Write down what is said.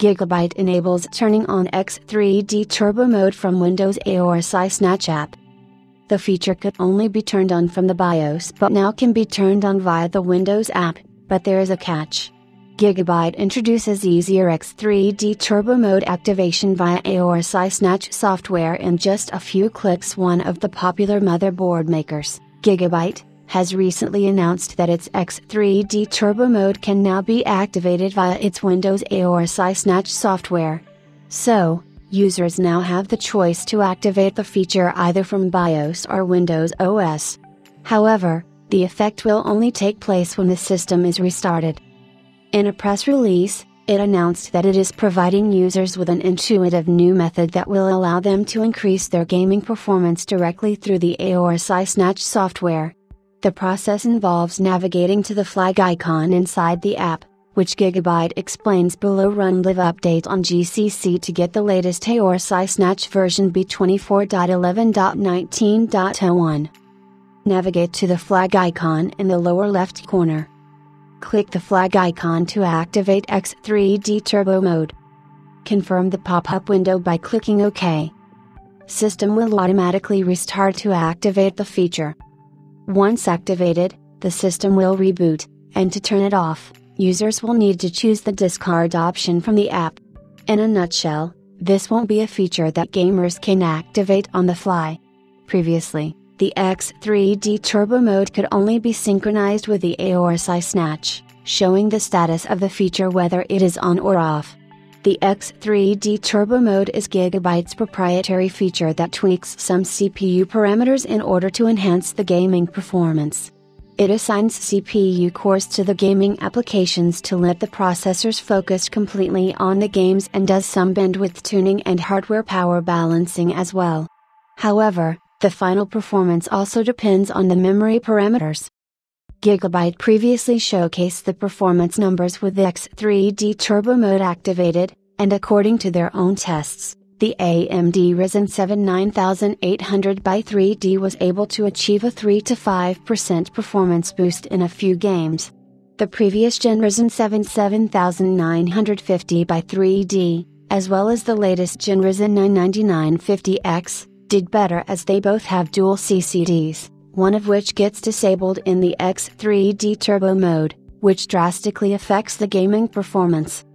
Gigabyte enables turning on X3D Turbo mode from Windows AORUS AI Snatch app. The feature could only be turned on from the BIOS but now can be turned on via the Windows app, but there is a catch. Gigabyte introduces easier X3D Turbo mode activation via AORUS AI Snatch software in just a few clicks. One of the popular motherboard makers, Gigabyte, has recently announced that its X3D Turbo mode can now be activated via its Windows AORUS AI Snatch software. So, users now have the choice to activate the feature either from BIOS or Windows OS. However, the effect will only take place when the system is restarted. In a press release, it announced that it is providing users with an intuitive new method that will allow them to increase their gaming performance directly through the AORUS AI Snatch software. The process involves navigating to the flag icon inside the app, which Gigabyte explains below run live update on GCC to get the latest AORUS AI Snatch version B24.11.19.01. Navigate to the flag icon in the lower left corner. Click the flag icon to activate X3D Turbo mode. Confirm the pop-up window by clicking OK. System will automatically restart to activate the feature. Once activated, the system will reboot, and to turn it off, users will need to choose the discard option from the app. In a nutshell, this won't be a feature that gamers can activate on the fly. Previously, the X3D Turbo mode could only be synchronized with the AORUS AI Snatch, showing the status of the feature whether it is on or off. The X3D Turbo mode is Gigabyte's proprietary feature that tweaks some CPU parameters in order to enhance the gaming performance. It assigns CPU cores to the gaming applications to let the processors focus completely on the games and does some bandwidth tuning and hardware power balancing as well. However, the final performance also depends on the memory parameters. Gigabyte previously showcased the performance numbers with the X3D Turbo mode activated, and according to their own tests, the AMD Ryzen 7 9800 by 3D was able to achieve a 3 to 5% performance boost in a few games. The previous gen Ryzen 7 7950 by 3D, as well as the latest gen Ryzen 9 9950X, did better as they both have dual CCDs, one of which gets disabled in the X3D Turbo mode, which drastically affects the gaming performance.